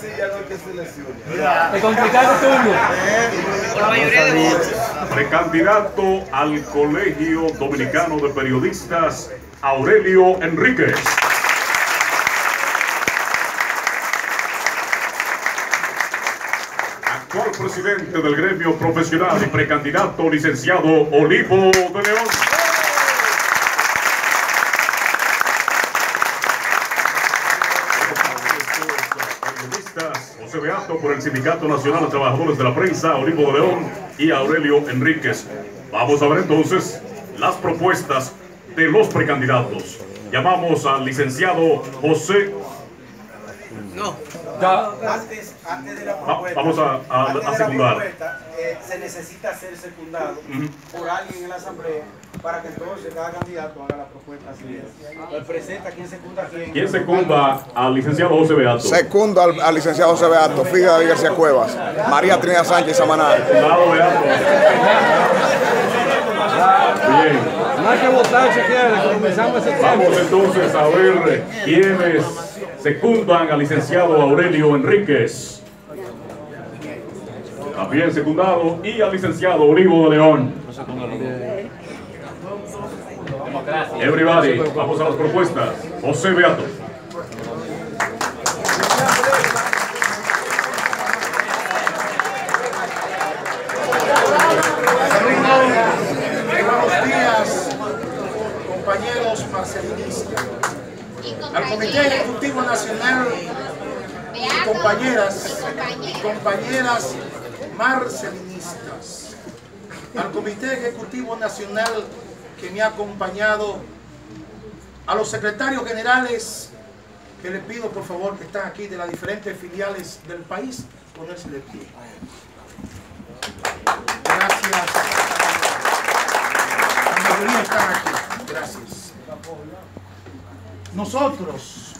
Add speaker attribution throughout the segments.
Speaker 1: así ya no hay que seleccionar.
Speaker 2: Es complicado turno.
Speaker 3: Por la mayoría de votos.
Speaker 4: Precandidato al Colegio Dominicano de Periodistas, Aurelio Enríquez. Actual presidente del gremio profesional y precandidato licenciado Olivo de León. Periodistas, José Beato por el Sindicato Nacional de Trabajadores de la Prensa, Olivo de León y Aurelio Enríquez. Vamos a ver entonces las propuestas de los precandidatos. Llamamos al licenciado José.
Speaker 3: No.
Speaker 2: Ya,
Speaker 5: Antes, antes de la
Speaker 4: Va-
Speaker 5: propuesta,
Speaker 4: vamos a- a- a secundar.
Speaker 5: Eh, se necesita ser secundado por alguien en la asamblea para que entonces cada candidato haga la propuesta así. Pues presenta quién secunda a quién.
Speaker 4: ¿Quién secunda al licenciado José Beato?
Speaker 6: Segundo al, al licenciado José Beato, Fide David García Cuevas, María Trinidad Sánchez Samaná.
Speaker 4: Secundado Beato. Bien.
Speaker 2: no hay que votar si quiere, comenzamos ese
Speaker 4: Vamos entonces a ver quiénes secundan al licenciado Aurelio Enríquez. También secundado y al licenciado Olivo de León. Everybody, vamos a las propuestas. José Beato.
Speaker 7: Buenos días, compañeros marcelinistas. Al Comité Ejecutivo Nacional y compañeras, compañeras marcelinistas. Al Comité Ejecutivo Nacional que me ha acompañado, a los secretarios generales que les pido por favor que están aquí de las diferentes filiales del país, ponerse de pie. Gracias. La mayoría están aquí. Gracias. Nosotros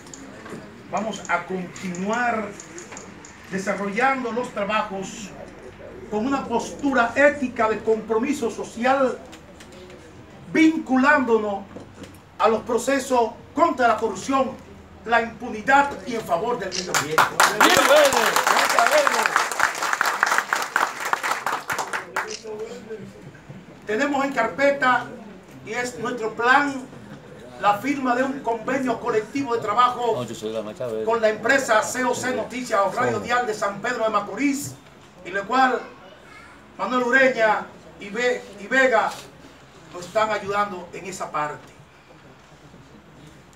Speaker 7: vamos a continuar desarrollando los trabajos con una postura ética de compromiso social, vinculándonos a los procesos contra la corrupción, la impunidad y en favor del medio ambiente. Tenemos en carpeta y es nuestro plan la firma de un convenio colectivo de trabajo con la empresa COC Noticias o Radio Dial de San Pedro de Macorís, en la cual Manuel Ureña y, Ve- y Vega nos están ayudando en esa parte.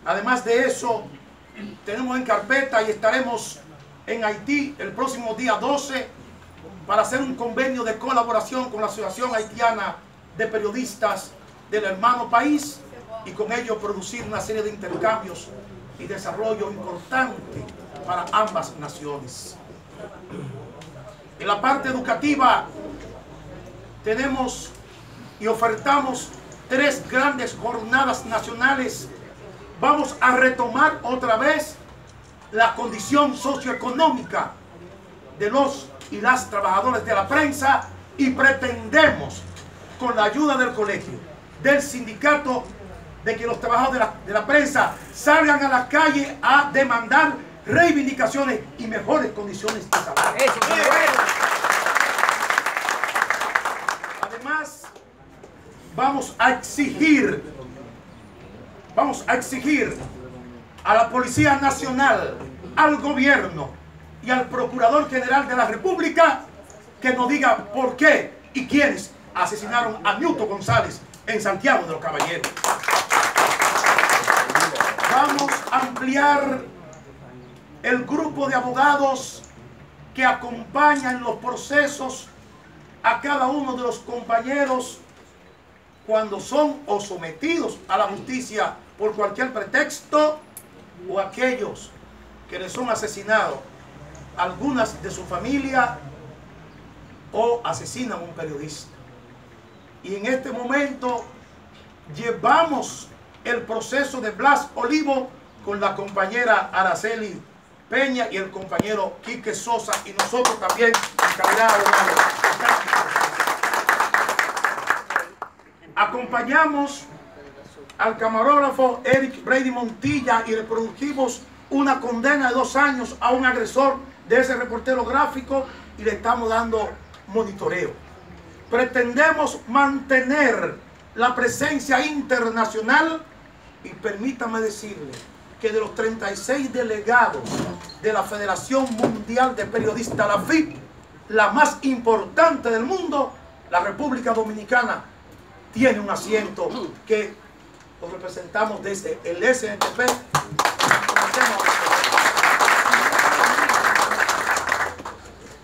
Speaker 7: Además de eso, tenemos en carpeta y estaremos en Haití el próximo día 12 para hacer un convenio de colaboración con la Asociación Haitiana de Periodistas del hermano país y con ello producir una serie de intercambios y desarrollo importante para ambas naciones. En la parte educativa tenemos y ofertamos tres grandes jornadas nacionales. Vamos a retomar otra vez la condición socioeconómica de los y las trabajadores de la prensa y pretendemos, con la ayuda del colegio, del sindicato, de que los trabajadores de la, prensa salgan a la calle a demandar reivindicaciones y mejores condiciones de salario. Además, vamos a exigir, vamos a exigir a la Policía Nacional, al gobierno y al Procurador General de la República que nos diga por qué y quiénes asesinaron a Newton González en Santiago de los Caballeros. Vamos a ampliar el grupo de abogados que acompañan los procesos a cada uno de los compañeros cuando son o sometidos a la justicia por cualquier pretexto o aquellos que les son asesinados algunas de su familia o asesinan a un periodista. Y en este momento llevamos el proceso de Blas Olivo con la compañera Araceli Peña y el compañero Quique Sosa y nosotros también en calidad de abogados. Acompañamos al camarógrafo Eric Brady Montilla y le produjimos una condena de dos años a un agresor de ese reportero gráfico y le estamos dando monitoreo. Pretendemos mantener la presencia internacional y permítame decirle que de los 36 delegados de la Federación Mundial de Periodistas, la FIP, la más importante del mundo, la República Dominicana tiene un asiento que lo representamos desde el SNTP.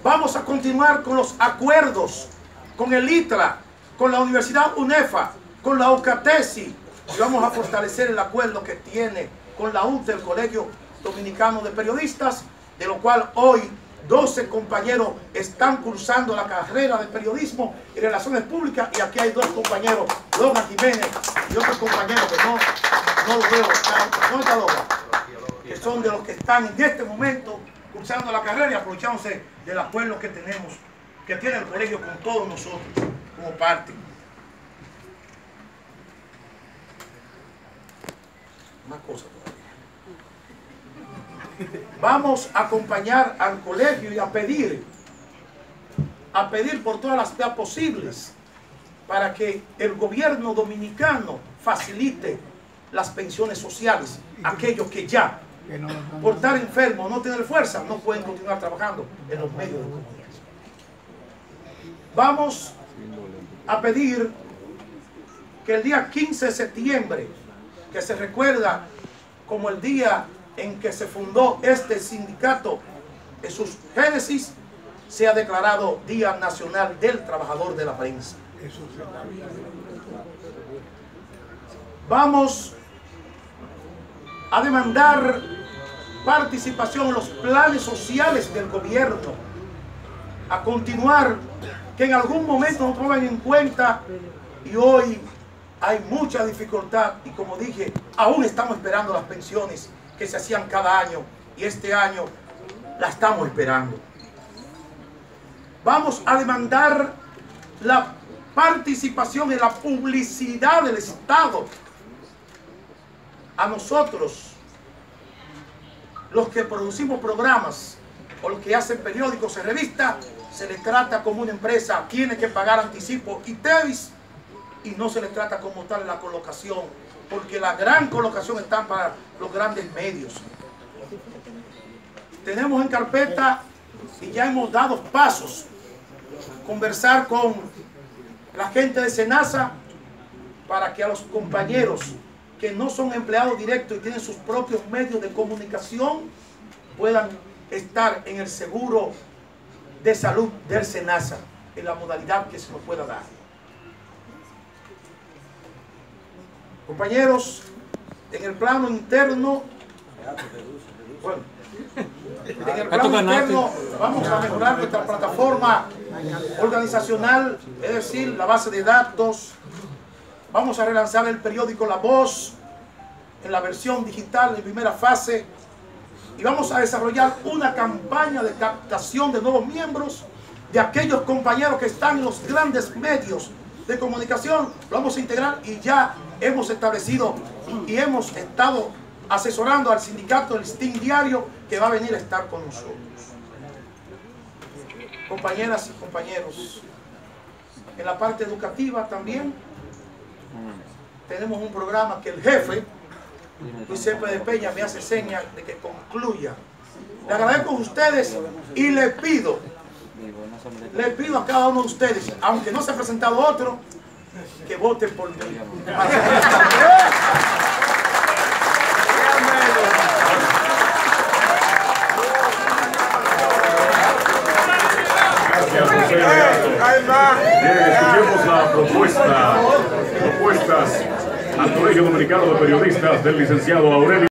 Speaker 7: Vamos a continuar con los acuerdos con el ITRA, con la Universidad UNEFA, con la UCATESI y vamos a fortalecer el acuerdo que tiene con la UNT, el Colegio Dominicano de Periodistas, de lo cual hoy 12 compañeros están cursando la carrera de periodismo y relaciones públicas y aquí hay dos compañeros, Logan Jiménez y otro compañero que no, no lo veo, ¿dónde está? Que son de los que están en este momento cursando la carrera y aprovechándose del acuerdo que tenemos, que tiene el colegio con todos nosotros como parte. Más cosas todavía. Vamos a acompañar al colegio y a pedir, a pedir por todas las vías posibles para que el gobierno dominicano facilite las pensiones sociales aquellos que ya por estar enfermos no tener fuerza no pueden continuar trabajando en los medios de comunicación. Vamos a pedir que el día 15 de septiembre, que se recuerda como el día en que se fundó este sindicato en sus génesis, sea declarado Día Nacional del Trabajador de la Prensa. Vamos a demandar participación en los planes sociales del gobierno, a continuar que en algún momento nos tomen en cuenta y hoy hay mucha dificultad y como dije, aún estamos esperando las pensiones que se hacían cada año y este año la estamos esperando. Vamos a demandar la participación en la publicidad del Estado a nosotros los que producimos programas o los que hacen periódicos en revistas, se les trata como una empresa, tiene que pagar anticipo y TEVIS y no se les trata como tal la colocación, porque la gran colocación está para los grandes medios. Tenemos en carpeta y ya hemos dado pasos, conversar con la gente de Senasa para que a los compañeros que no son empleados directos y tienen sus propios medios de comunicación puedan estar en el seguro de salud del SENASA en la modalidad que se nos pueda dar. Compañeros, en el plano interno, bueno, en el plano interno vamos a mejorar nuestra plataforma organizacional, es decir, la base de datos, Vamos a relanzar el periódico La Voz en la versión digital en primera fase y vamos a desarrollar una campaña de captación de nuevos miembros de aquellos compañeros que están en los grandes medios de comunicación. Lo vamos a integrar y ya hemos establecido y hemos estado asesorando al sindicato del STIN Diario que va a venir a estar con nosotros. Compañeras y compañeros, en la parte educativa también tenemos un programa que el jefe, Luis de Peña, me hace señas de que concluya. Le agradezco a ustedes y le pido, le pido a cada uno de ustedes, aunque no se ha presentado otro, que voten por mí.
Speaker 4: Bien, escuchemos la propuesta, propuestas al Colegio Dominicano de Periodistas del licenciado Aurelio.